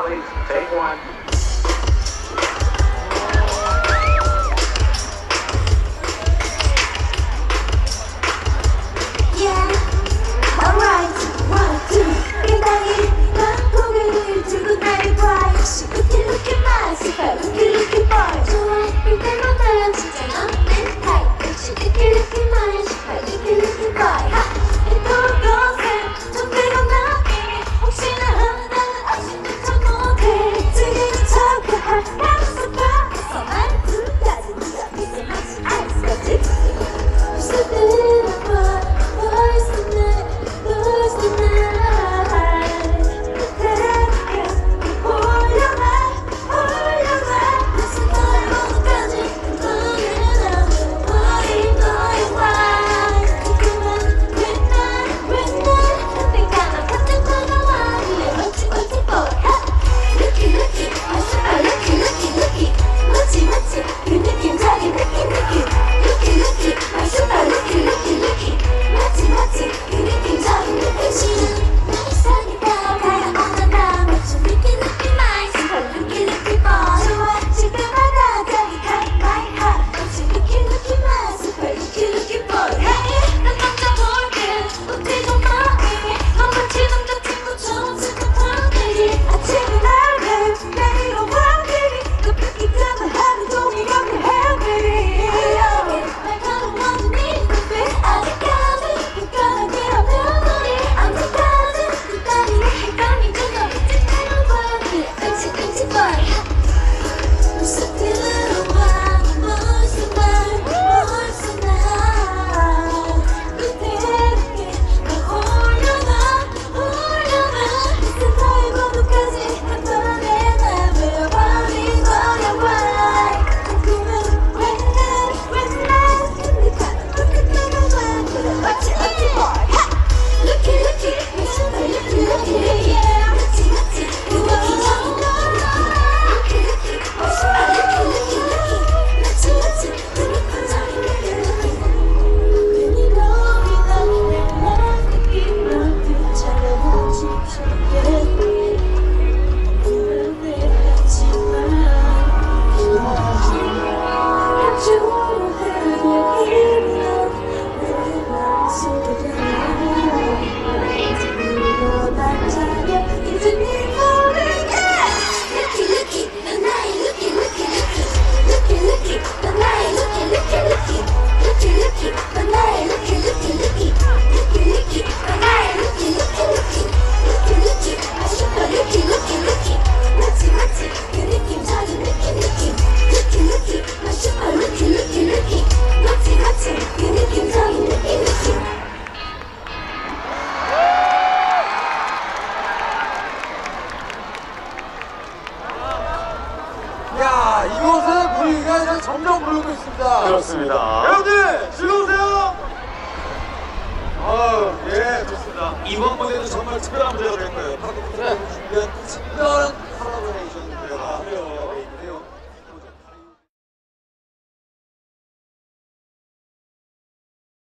Ollies, take one. 좋습니다. 여러분들 즐거우세요? 아, 예, 좋습니다. 이번 무대도 정말 특별한 무대가 될 거예요.